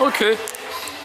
Okay.